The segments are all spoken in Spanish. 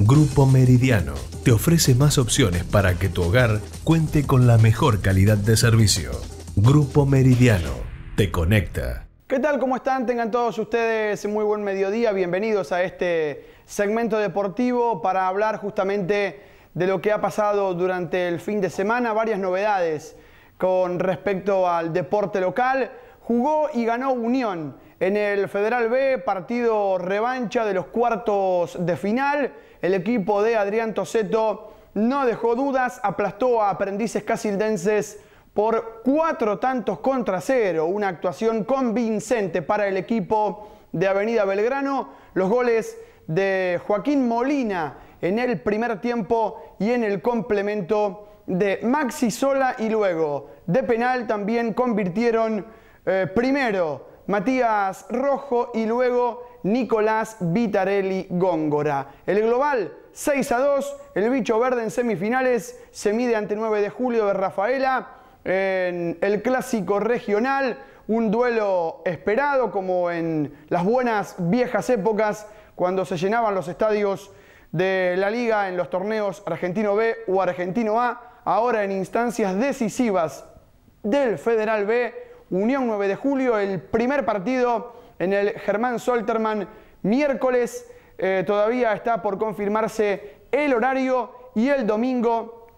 Grupo Meridiano te ofrece más opciones para que tu hogar cuente con la mejor calidad de servicio. Grupo Meridiano te conecta. ¿Qué tal? ¿Cómo están? Tengan todos ustedes muy buen mediodía. Bienvenidos a este segmento deportivo para hablar justamente de lo que ha pasado durante el fin de semana. Varias novedades con respecto al deporte local. Jugó y ganó Unión en el Federal B, partido revancha de los cuartos de final. El equipo de Adrián Toseto no dejó dudas, aplastó a aprendices casildenses por cuatro tantos contra cero. Una actuación convincente para el equipo de Avenida Belgrano. Los goles de Joaquín Molina en el primer tiempo y en el complemento de Maxi Sola y luego de penal también convirtieron eh, primero Matías Rojo y luego Nicolás Vitarelli Góngora. El global 6 a 2, el bicho verde en semifinales se mide ante 9 de julio de Rafaela en el clásico regional, un duelo esperado como en las buenas viejas épocas cuando se llenaban los estadios de la liga en los torneos Argentino B o Argentino A, ahora en instancias decisivas del Federal B Unión 9 de julio, el primer partido en el Germán Solterman, miércoles. Eh, todavía está por confirmarse el horario y el domingo,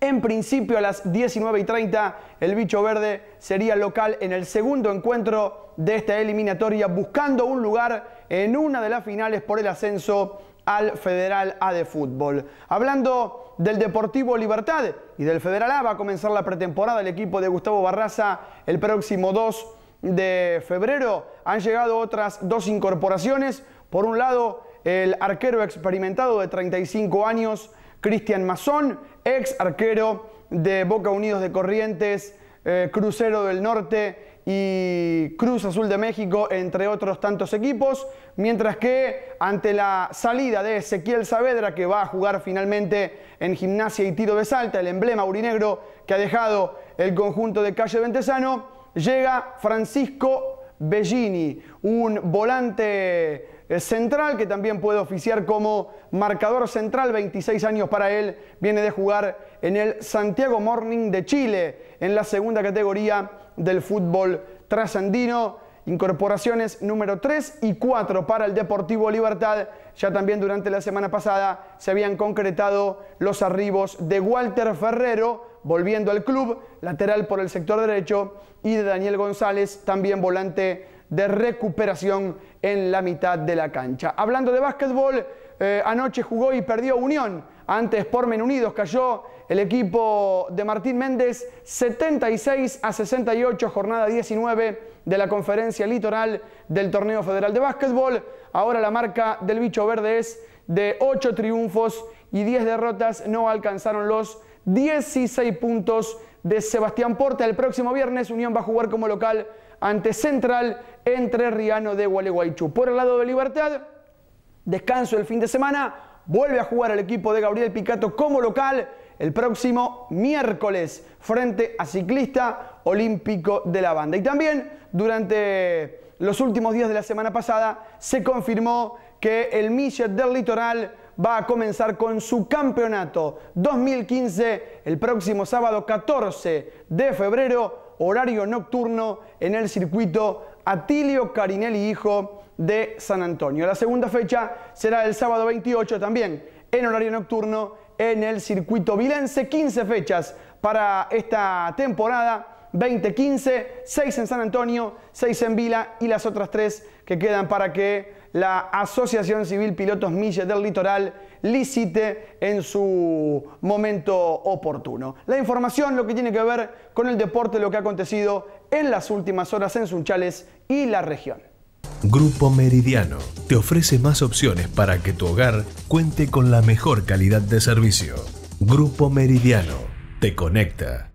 en principio a las 19 y 30, el bicho verde sería local en el segundo encuentro de esta eliminatoria, buscando un lugar en una de las finales por el ascenso al Federal A de fútbol. Hablando del Deportivo Libertad y del Federal A, va a comenzar la pretemporada el equipo de Gustavo Barraza el próximo 2 de febrero. Han llegado otras dos incorporaciones. Por un lado, el arquero experimentado de 35 años, Cristian Mazón, ex arquero de Boca Unidos de Corrientes, eh, Crucero del Norte y Cruz Azul de México, entre otros tantos equipos, mientras que ante la salida de Ezequiel Saavedra, que va a jugar finalmente en gimnasia y tiro de salta, el emblema urinegro que ha dejado el conjunto de Calle Ventesano, llega Francisco Bellini, un volante central que también puede oficiar como marcador central, 26 años para él, viene de jugar en el Santiago Morning de Chile, en la segunda categoría del fútbol trasandino. Incorporaciones número 3 y 4 para el Deportivo Libertad. Ya también durante la semana pasada se habían concretado los arribos de Walter Ferrero, volviendo al club, lateral por el sector derecho, y de Daniel González, también volante de recuperación en la mitad de la cancha. Hablando de básquetbol, eh, anoche jugó y perdió Unión antes Pormen Unidos, cayó el equipo de Martín Méndez 76 a 68, jornada 19 de la conferencia litoral del torneo federal de básquetbol. Ahora la marca del bicho verde es de 8 triunfos y 10 derrotas, no alcanzaron los 16 puntos de Sebastián Porta. El próximo viernes Unión va a jugar como local ante Central entre Riano de Gualeguaychú. Por el lado de Libertad, descanso el fin de semana, vuelve a jugar el equipo de Gabriel Picato como local el próximo miércoles frente a Ciclista Olímpico de la Banda. Y también durante los últimos días de la semana pasada se confirmó que el Millet del Litoral va a comenzar con su campeonato 2015 el próximo sábado 14 de febrero, horario nocturno en el circuito Atilio Carinelli Hijo de San Antonio. La segunda fecha será el sábado 28 también en horario nocturno en el circuito vilense. 15 fechas para esta temporada 2015, 6 en San Antonio, 6 en Vila y las otras 3 que quedan para que la Asociación Civil Pilotos Milles del Litoral licite en su momento oportuno. La información, lo que tiene que ver con el deporte, lo que ha acontecido en las últimas horas en Sunchales y la región. Grupo Meridiano te ofrece más opciones para que tu hogar cuente con la mejor calidad de servicio. Grupo Meridiano te conecta.